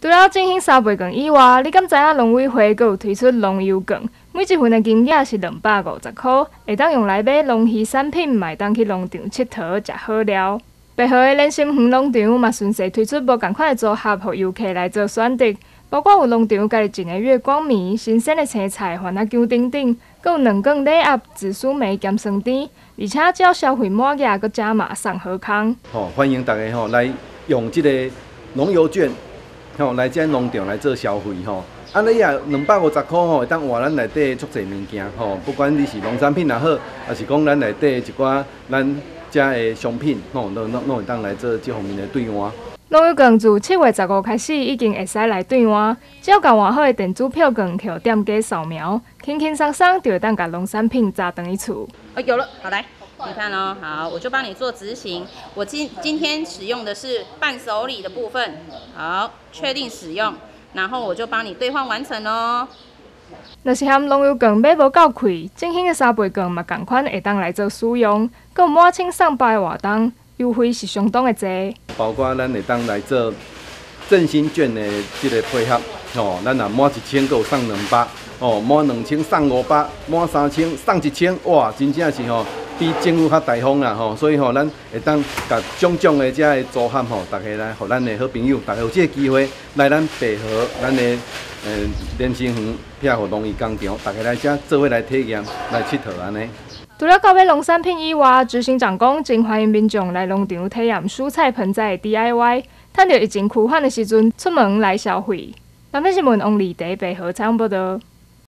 除了进行沙培卷以外，你敢知影农委会阁有推出农油卷？每一份的金额是两百五十块，会当用来买农渔产品，买当去农场佚佗食好料。白河的连心园农场嘛，顺势推出无共款的组合，互游客来做选择。包括有农场家己种的月光米、新鲜的青菜、番仔姜等等，阁有两罐礼盒紫苏梅咸酸甜，而且只要消费满额，阁加码送好康。吼，欢迎大家吼来用这个农油券。吼，来遮农场来做消费吼，啊，你也两百五十块吼，会当换咱内底足侪物件吼，不管你是农产品也好，还是讲咱内底一寡咱遮的商品吼，拢拢拢会当来做这方面的兑换。农业券自七月十五开始已经会使来兑换，只要甲换好的电子票券，去店家扫描，轻轻松松就会当甲农产品砸等于厝。哦，有了，好来。你看哦，好，我就帮你做执行。我今今天使用的是伴手礼的部分，好，确定使用，然后我就帮你兑换完成哦。若是嫌农油券买无够贵，正兴的三倍券嘛，共款会当来做使用，佮满清上百活动，优惠是相当的多。包括咱会当来做振兴券的这个配合，哦，咱若满一千有送两百，哦，满两千送五百，满三千送一千，哇，真正是吼。比政府较大方啦吼，所以吼，咱会当甲种种的遮个组合吼，大家来，互咱的好朋友，大家有这个机会来咱白河，咱的呃连心园撇互农业工厂，大家来遮做伙来体验，来佚佗安尼。除了购买农产品以外，执行长讲真欢迎民众来农场体验蔬菜盆栽的 DIY，趁着疫情趋缓的时阵出门来消费。南非新闻王立德白河采访报道。